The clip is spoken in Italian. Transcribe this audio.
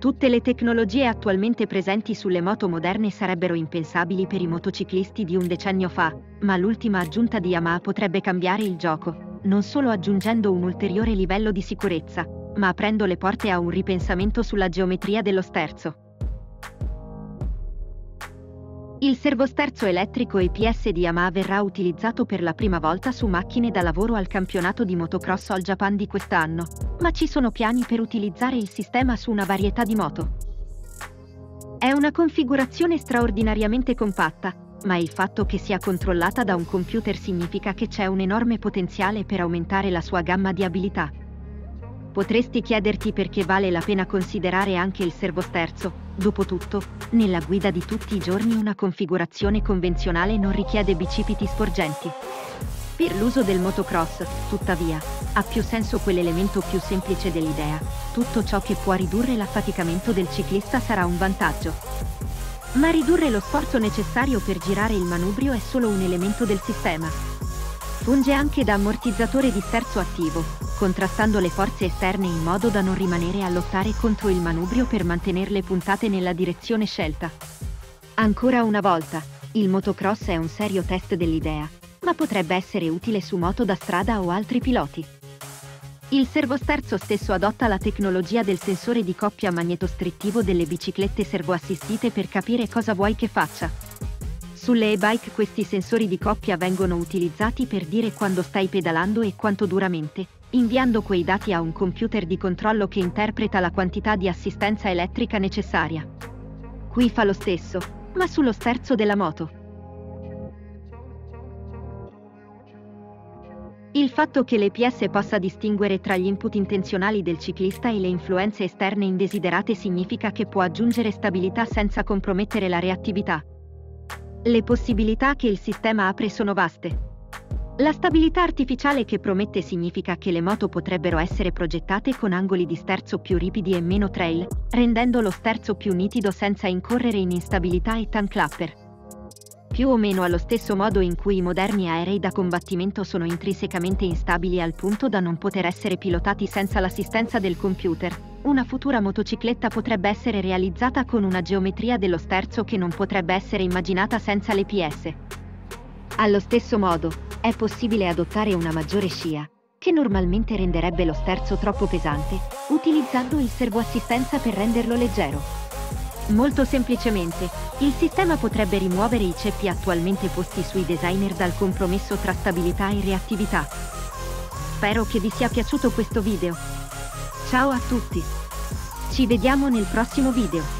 Tutte le tecnologie attualmente presenti sulle moto moderne sarebbero impensabili per i motociclisti di un decennio fa, ma l'ultima aggiunta di Yamaha potrebbe cambiare il gioco, non solo aggiungendo un ulteriore livello di sicurezza, ma aprendo le porte a un ripensamento sulla geometria dello sterzo. Il servosterzo elettrico EPS di Yamaha verrà utilizzato per la prima volta su macchine da lavoro al campionato di motocross All Japan di quest'anno, ma ci sono piani per utilizzare il sistema su una varietà di moto. È una configurazione straordinariamente compatta, ma il fatto che sia controllata da un computer significa che c'è un enorme potenziale per aumentare la sua gamma di abilità. Potresti chiederti perché vale la pena considerare anche il servosterzo. Dopotutto, nella guida di tutti i giorni una configurazione convenzionale non richiede bicipiti sporgenti. Per l'uso del motocross, tuttavia, ha più senso quell'elemento più semplice dell'idea. Tutto ciò che può ridurre l'affaticamento del ciclista sarà un vantaggio. Ma ridurre lo sforzo necessario per girare il manubrio è solo un elemento del sistema. Funge anche da ammortizzatore di sterzo attivo, contrastando le forze esterne in modo da non rimanere a lottare contro il manubrio per mantenerle puntate nella direzione scelta. Ancora una volta, il motocross è un serio test dell'idea, ma potrebbe essere utile su moto da strada o altri piloti. Il servosterzo stesso adotta la tecnologia del sensore di coppia magnetostrittivo delle biciclette servoassistite per capire cosa vuoi che faccia. Sulle e-bike questi sensori di coppia vengono utilizzati per dire quando stai pedalando e quanto duramente, inviando quei dati a un computer di controllo che interpreta la quantità di assistenza elettrica necessaria. Qui fa lo stesso, ma sullo sterzo della moto. Il fatto che l'EPS possa distinguere tra gli input intenzionali del ciclista e le influenze esterne indesiderate significa che può aggiungere stabilità senza compromettere la reattività. Le possibilità che il sistema apre sono vaste. La stabilità artificiale che promette significa che le moto potrebbero essere progettate con angoli di sterzo più ripidi e meno trail, rendendo lo sterzo più nitido senza incorrere in instabilità e tan clapper. Più o meno allo stesso modo in cui i moderni aerei da combattimento sono intrinsecamente instabili al punto da non poter essere pilotati senza l'assistenza del computer, una futura motocicletta potrebbe essere realizzata con una geometria dello sterzo che non potrebbe essere immaginata senza l'EPS. Allo stesso modo, è possibile adottare una maggiore scia, che normalmente renderebbe lo sterzo troppo pesante, utilizzando il servoassistenza per renderlo leggero. Molto semplicemente, il sistema potrebbe rimuovere i ceppi attualmente posti sui designer dal compromesso tra stabilità e reattività. Spero che vi sia piaciuto questo video. Ciao a tutti! Ci vediamo nel prossimo video.